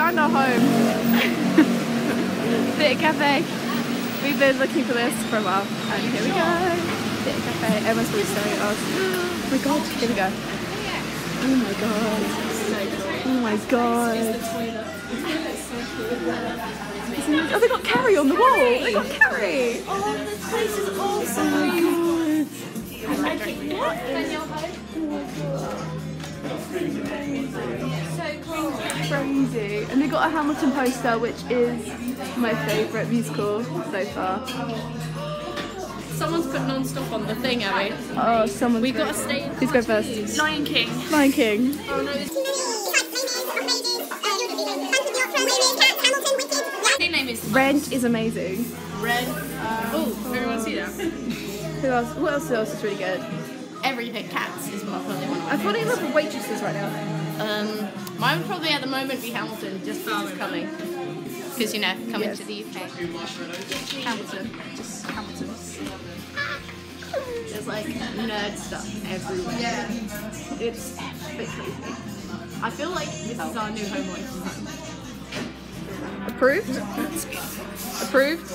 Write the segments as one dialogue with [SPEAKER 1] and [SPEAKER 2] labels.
[SPEAKER 1] found our home. Theatre Cafe. We've been looking for this for a while. And here we go. Theatre Cafe. Emma's probably staring at us. Oh my god, here we go. Oh my god. Oh my god. Oh, they got Carrie on the wall. They got Carrie.
[SPEAKER 2] Oh, this place is oh awesome.
[SPEAKER 1] Oh my god. Crazy. And they got a Hamilton poster, which is my favourite musical so far.
[SPEAKER 2] Someone's put non-stop on the thing, Abby.
[SPEAKER 1] Oh, someone.
[SPEAKER 2] We got to stay.
[SPEAKER 1] Who's going first?
[SPEAKER 2] Lion King.
[SPEAKER 1] Lion King.
[SPEAKER 2] Oh no, his name is
[SPEAKER 1] Rent is amazing.
[SPEAKER 2] Red. Uh, oh, everyone see that?
[SPEAKER 1] Who else? What else else is really good?
[SPEAKER 2] Everything Cats is my probably one of my
[SPEAKER 1] I'm falling in love with waitresses right now.
[SPEAKER 2] Um, mine would probably at the moment be Hamilton, just because it's coming. Because you know, coming
[SPEAKER 1] Yes.
[SPEAKER 2] to the UK.
[SPEAKER 1] Hamilton. Just Hamilton.
[SPEAKER 2] There's like nerd stuff everywhere.
[SPEAKER 1] Yeah. It's bit crazy.
[SPEAKER 2] I feel like this is our new home home.
[SPEAKER 1] Approved? Approved?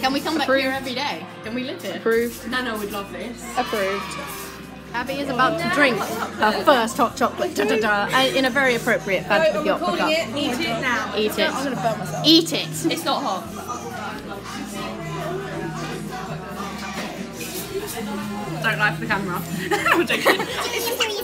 [SPEAKER 2] Can we come back
[SPEAKER 1] Approved.
[SPEAKER 2] here every day? Can we live here?
[SPEAKER 1] Approved.
[SPEAKER 2] Nana would love this.
[SPEAKER 1] Approved.
[SPEAKER 2] Abby is about to drink her first hot chocolate da, da, da, and in a very appropriate Phantom of the Opera cup.
[SPEAKER 3] Eat it now.
[SPEAKER 2] Eat it.
[SPEAKER 1] I'm gonna burn myself.
[SPEAKER 2] Eat it. It's not hot.
[SPEAKER 3] Don't lie for the camera.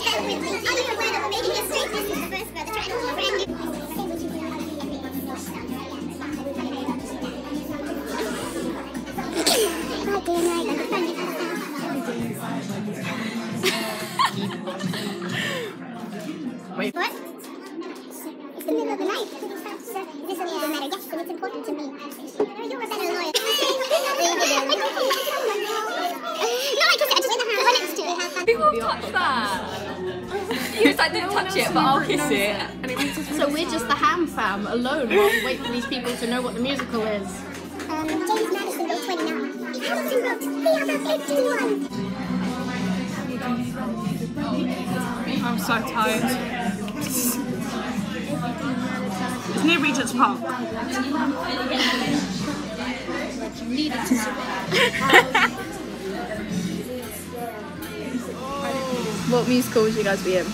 [SPEAKER 3] He was like, don't touch it, but I'll kiss it. And it makes us
[SPEAKER 2] So we're just the ham fam alone while we wait for these people to know what the musical is.
[SPEAKER 4] Um, James Madison wrote 29. Hamilton wrote the other 51.
[SPEAKER 3] I'm so tired. It's near Regent's Park.
[SPEAKER 1] What musical would you guys be in?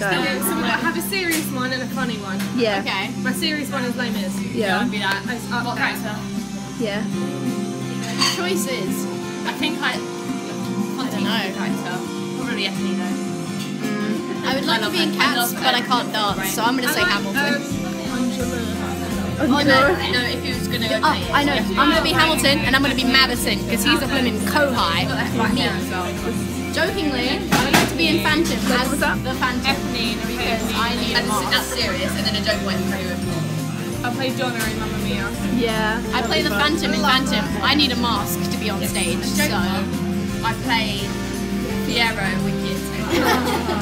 [SPEAKER 1] Go.
[SPEAKER 3] I have a serious one and a funny one.
[SPEAKER 1] Yeah.
[SPEAKER 2] Okay.
[SPEAKER 3] My serious one is Les Mis.
[SPEAKER 1] Yeah.
[SPEAKER 3] I'd be that. It's up
[SPEAKER 2] What
[SPEAKER 3] there.
[SPEAKER 2] character?
[SPEAKER 1] Yeah.
[SPEAKER 2] Choices.
[SPEAKER 3] I think I.
[SPEAKER 2] I don't know.
[SPEAKER 3] Probably Ethne though. Mm.
[SPEAKER 2] I would like
[SPEAKER 3] I
[SPEAKER 2] to be in Cats, but I can't dance, so I'm going to say Hamilton.
[SPEAKER 1] Um, oh,
[SPEAKER 2] Oh no,
[SPEAKER 3] No, if he was gonna go.
[SPEAKER 2] Oh, I know. I'm gonna be Hamilton and I'm gonna be Madison because he's a blooming co-high with me. Jokingly, I would like to be in Phantom as the Phantom because I need a
[SPEAKER 3] That's,
[SPEAKER 2] mask.
[SPEAKER 3] that's serious, and then a joke went through. I played Donna in Mamma Mia.
[SPEAKER 1] Yeah.
[SPEAKER 2] I play the Phantom in Phantom. I need a mask to be on stage, so
[SPEAKER 3] I played Fiyero Wicked.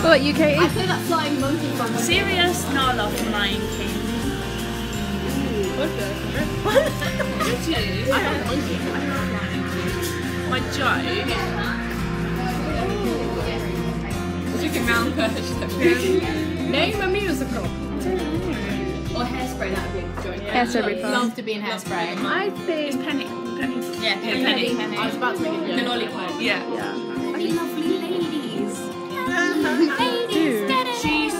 [SPEAKER 1] What, you, Katie?
[SPEAKER 2] I play that flying monkey from the
[SPEAKER 3] Serious Nala from Lion King. Did you? I love monkey. My joke. Chicken version.
[SPEAKER 2] Name a musical. Or hairspray, that would be a
[SPEAKER 1] joint. Yeah. Hairspray. He
[SPEAKER 2] Love to be in hairspray.
[SPEAKER 1] I think.
[SPEAKER 3] It's Penny. Penny.
[SPEAKER 2] Yeah,
[SPEAKER 3] Penny.
[SPEAKER 2] Penny. Penny. I was about to make it.
[SPEAKER 3] The lollipop. Yeah.
[SPEAKER 1] yeah.
[SPEAKER 2] Lovely ladies?
[SPEAKER 1] ladies.
[SPEAKER 3] She's,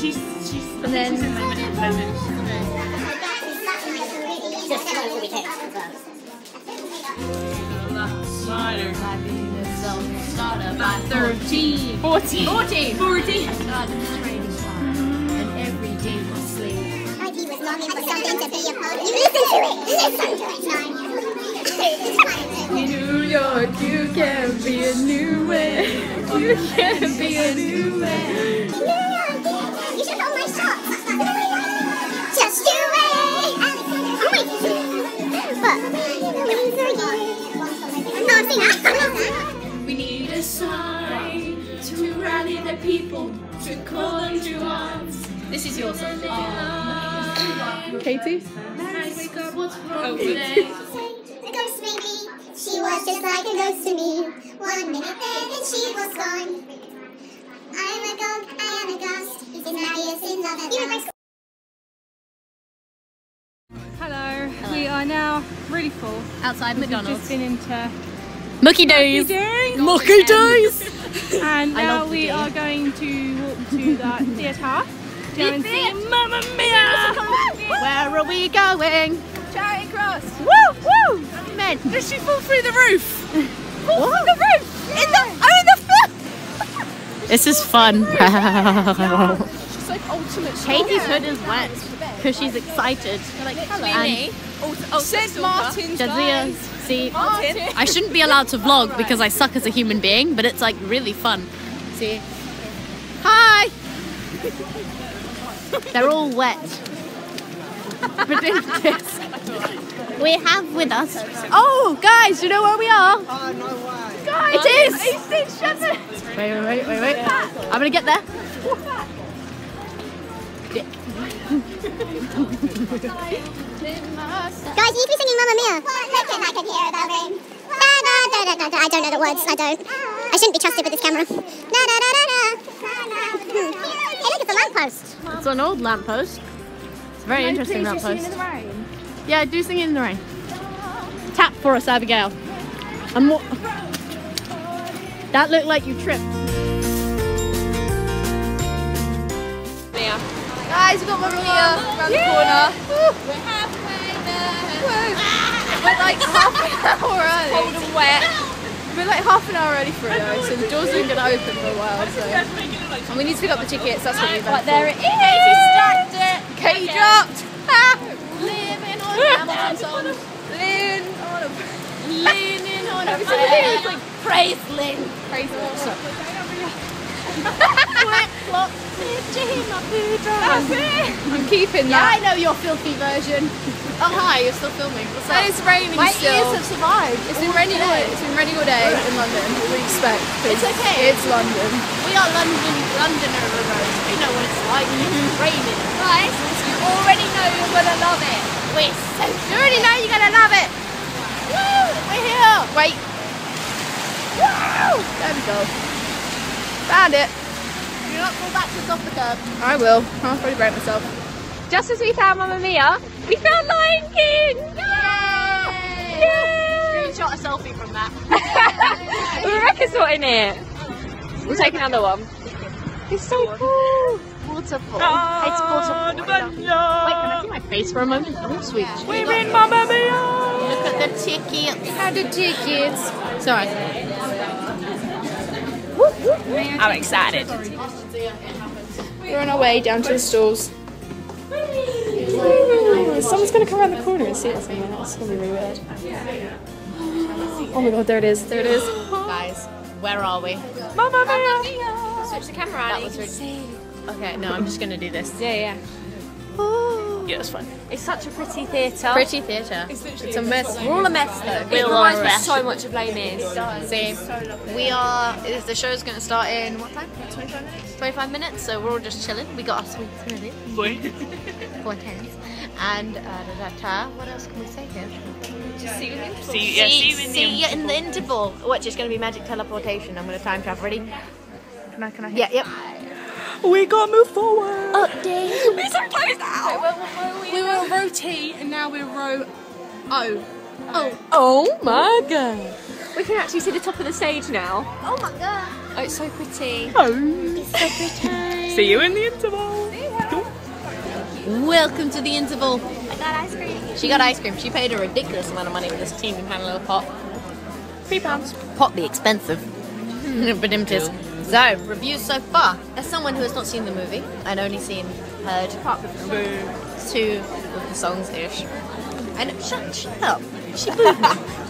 [SPEAKER 3] she's, she's,
[SPEAKER 1] and then,
[SPEAKER 3] she's in
[SPEAKER 4] the
[SPEAKER 2] 12, started 13,
[SPEAKER 3] 14,
[SPEAKER 2] 14,
[SPEAKER 3] 14.
[SPEAKER 4] I started longing for something to be a You listen to it! Listen to it!
[SPEAKER 1] New York, you can be a new man. You can be a new man.
[SPEAKER 2] is
[SPEAKER 1] Katie?
[SPEAKER 3] Oh,
[SPEAKER 4] a ghost. She was just like a ghost to me. One minute there, then she was gone. I'm a ghost, I am a ghost. In love at
[SPEAKER 5] last?
[SPEAKER 3] Hello.
[SPEAKER 5] We are now really full.
[SPEAKER 3] Outside McDonald's.
[SPEAKER 5] We've just been into
[SPEAKER 3] Mookie Days. Mookie Days.
[SPEAKER 5] and now we are going to walk to the theatre to and see Mamma Mia.
[SPEAKER 2] Where are we going?
[SPEAKER 1] Charing Cross.
[SPEAKER 2] Woo! Woo! Men.
[SPEAKER 1] Did she fall through the roof?
[SPEAKER 2] What?
[SPEAKER 1] The roof. In the oh in the film.
[SPEAKER 3] This is fun.
[SPEAKER 1] It's like oh, ultimate.
[SPEAKER 2] Katie's hood is wet because she's excited.
[SPEAKER 1] Literally. Oh, St. Martin's.
[SPEAKER 3] Jadzia, uh,
[SPEAKER 1] guys.
[SPEAKER 3] see,
[SPEAKER 1] Martin.
[SPEAKER 3] I shouldn't be allowed to vlog because I suck as a human being, but it's like really fun. See? Hi!
[SPEAKER 2] They're all wet. but in this, we have with us. Oh, guys, you know where we are?
[SPEAKER 6] Oh, no way.
[SPEAKER 2] Guys, it is. Wait, wait, wait, wait, wait. I'm gonna get there.
[SPEAKER 4] Guys, you need to be singing Mamma Mia. I don't know the words. I don't. I shouldn't be trusted with this camera. Da, da, da, da, da. Hmm. Hey, look, it's a lamppost.
[SPEAKER 2] It's an old lamppost. It's very interesting lamppost. Yeah, do sing it in the rain. Tap for us, Abigail. And what? That looked like you tripped.
[SPEAKER 1] Guys, we've got Mamma Mia around the corner. We're halfway there. We're like half an hour early. Cold and wet. We're like half an hour early for it though, so the doors aren't going to open for a while. So. And we need to pick up the tickets, that's what we've But there it is. Katie stacked it. Katie dropped. Living on Hamilton song. Living on a... Leaning on a... Like praise Lin. Praise Lin. That's it. I'm keeping
[SPEAKER 2] Yeah, I know your filthy version. Oh hi, you're still filming. What's
[SPEAKER 1] And
[SPEAKER 2] up?
[SPEAKER 1] it's raining
[SPEAKER 2] My
[SPEAKER 1] still.
[SPEAKER 2] ears have survived.
[SPEAKER 1] It's been raining all It's been raining all day in London. What do you expect?
[SPEAKER 2] It's okay.
[SPEAKER 1] It's London.
[SPEAKER 2] We are London, Londoners. We know what it's like. It's mm-hmm. raining.
[SPEAKER 1] Guys, you already know you're gonna love it.
[SPEAKER 2] We're so. You already know you're gonna love it. Woo! We're here.
[SPEAKER 1] Wait.
[SPEAKER 2] Woo!
[SPEAKER 1] There we go. Found it.
[SPEAKER 2] Do not fall backwards off the curb.
[SPEAKER 1] I will. I'll probably break myself. Just as we found Mamma Mia, we found Lion King! Yay!
[SPEAKER 2] Screenshot a selfie from that.
[SPEAKER 1] Rebecca's not in it. We'll take another one. It's so cool.
[SPEAKER 2] Waterfall. Ah, it's waterfall. Wait, can I see my face for a moment? Oh, sweet.
[SPEAKER 1] We're in Mamma Mia!
[SPEAKER 2] Look at the tickets.
[SPEAKER 1] How the tickets?
[SPEAKER 2] Sorry.
[SPEAKER 1] I'm excited. We're on our way down to the stalls. Oh, someone's gonna come around the corner and see us. Oh, that's gonna be really weird. Oh my god, there it is. There it is.
[SPEAKER 2] Guys, where are we?
[SPEAKER 1] Mamma Mia! Switch the camera on.
[SPEAKER 2] That was really... Okay, no, I'm just gonna do this.
[SPEAKER 1] Yeah, yeah. Oh.
[SPEAKER 2] Yeah, it's fine.
[SPEAKER 1] It's such a pretty theatre.
[SPEAKER 2] Pretty theatre.
[SPEAKER 1] It's a mess. We're all a mess though.
[SPEAKER 2] We
[SPEAKER 1] it
[SPEAKER 2] all
[SPEAKER 1] reminds
[SPEAKER 2] are a
[SPEAKER 1] me
[SPEAKER 2] mess.
[SPEAKER 1] so much of Les Mis.
[SPEAKER 2] See, we are. Is the show's going to start in what time? 25 minutes. 25 minutes. So we're all just chilling. We got our sweets ready. Four tens. And uh, da, da, da. what else can we say here?
[SPEAKER 1] Just see you
[SPEAKER 2] See, yeah, see, you in, see you in the interval. Watch, it's going to be magic teleportation. I'm going to time travel. Ready?
[SPEAKER 1] Can I? Can I?
[SPEAKER 2] Yeah, yep.
[SPEAKER 6] We gotta move forward.
[SPEAKER 2] Update.
[SPEAKER 1] We're so close now. We were row T and now we're row O.
[SPEAKER 2] Oh.
[SPEAKER 1] Oh my god. We can actually see the top of the stage now.
[SPEAKER 4] Oh my god.
[SPEAKER 1] Oh, it's so pretty. Oh. It's so pretty.
[SPEAKER 6] see you in the interval.
[SPEAKER 2] Welcome to the interval.
[SPEAKER 4] I got ice cream.
[SPEAKER 2] She got ice cream. She paid a ridiculous amount of money for this teeny tiny little pot.
[SPEAKER 6] Three pounds.
[SPEAKER 2] Potly expensive. Mm-hmm. but empties. So, reviews so far. As someone who has not seen the movie, I'd only seen, heard two of the songs ish. And shut, shut up. She booed me.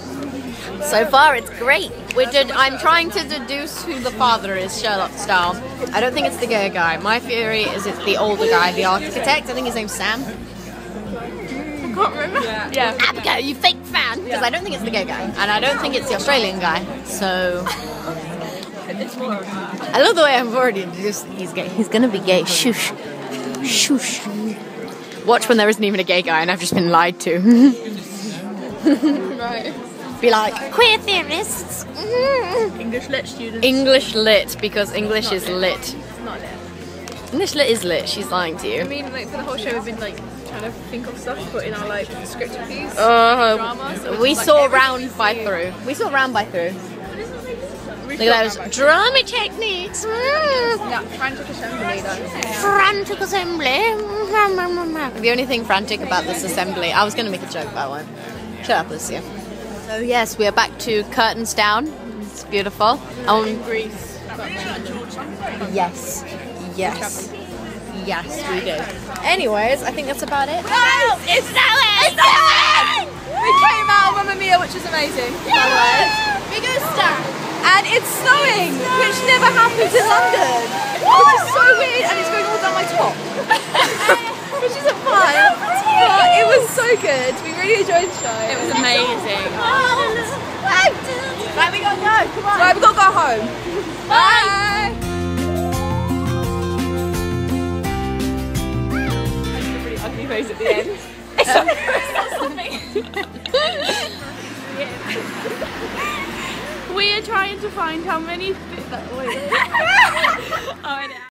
[SPEAKER 2] So far, it's great. We did. I'm trying to deduce who the father is, Sherlock style. I don't think it's the gay guy. My theory is it's the older guy, the architect. I think his name's Sam. I can't remember.
[SPEAKER 1] Yeah.
[SPEAKER 2] Abigail, you fake fan! Because I don't think it's the gay guy, and I don't think it's the Australian guy. So I love the way I've already introduced. He's gay. He's gonna be gay. Shush, shush. Watch when there isn't even a gay guy, and I've just been lied to.
[SPEAKER 1] Right.
[SPEAKER 2] Be like queer theorists.
[SPEAKER 6] English lit student.
[SPEAKER 2] English lit because English is lit.
[SPEAKER 1] It's not lit.
[SPEAKER 2] English lit is lit. She's lying to you.
[SPEAKER 1] I mean, like for the whole show, we've been like trying to think of stuff put in our like scripted piece.
[SPEAKER 2] Uh,
[SPEAKER 1] Drama, so
[SPEAKER 2] we
[SPEAKER 1] like
[SPEAKER 2] saw
[SPEAKER 1] everything
[SPEAKER 2] round by through. We saw round by through. Look at those drama techniques.
[SPEAKER 1] Yeah, frantic assembly.
[SPEAKER 2] Frantic assembly. The only thing frantic about this assembly, I was going to make a joke, I won't. Shut up, Lucia. So yes, we are back to curtains down. It's beautiful. Um,
[SPEAKER 1] Greece.
[SPEAKER 2] yes, yes, yes, we do. Anyways, I think that's about it.
[SPEAKER 1] It's snowing! It's snowing! We came out of Mamma Mia, which is amazing. by the way.
[SPEAKER 2] Big star.
[SPEAKER 1] And it's snowing, which never happens in London. Which is so weird, and it's going all down my top. which isn't fun. But it was so good. We really enjoyed the show. It was amazing. Right, we gotta go. Come on. Right, we gotta go home. Bye. Really ugly face at the end.
[SPEAKER 3] We are trying to find how many. Wait.
[SPEAKER 1] Oh.